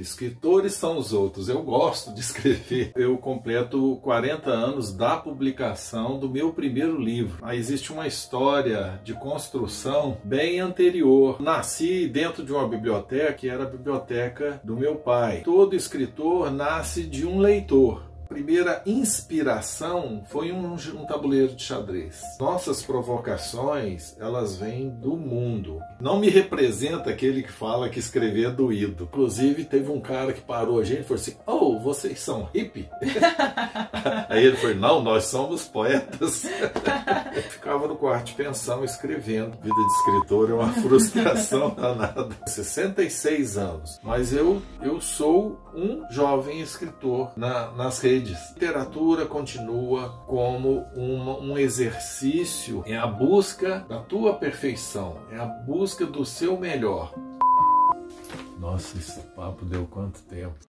escritores são os outros. Eu gosto de escrever. Eu completo 40 anos da publicação do meu primeiro livro. Aí existe uma história de construção bem anterior. Nasci dentro de uma biblioteca que era a biblioteca do meu pai. Todo escritor nasce de um leitor primeira inspiração foi um, um, tabuleiro de xadrez. Nossas provocações, elas vêm do mundo. Não me representa aquele que fala que escrever é doído. Inclusive, teve um cara que parou a gente e falou assim: Oh, vocês são hippie? Aí ele falou: Não, nós somos poetas. Ficava no quarto de pensão escrevendo. Vida de escritor é uma frustração danada. 66 anos. Mas eu, eu sou um jovem escritor na, nas redes Literatura continua como uma, um exercício, é a busca da tua perfeição, é a busca do seu melhor. Nossa, esse papo deu quanto tempo?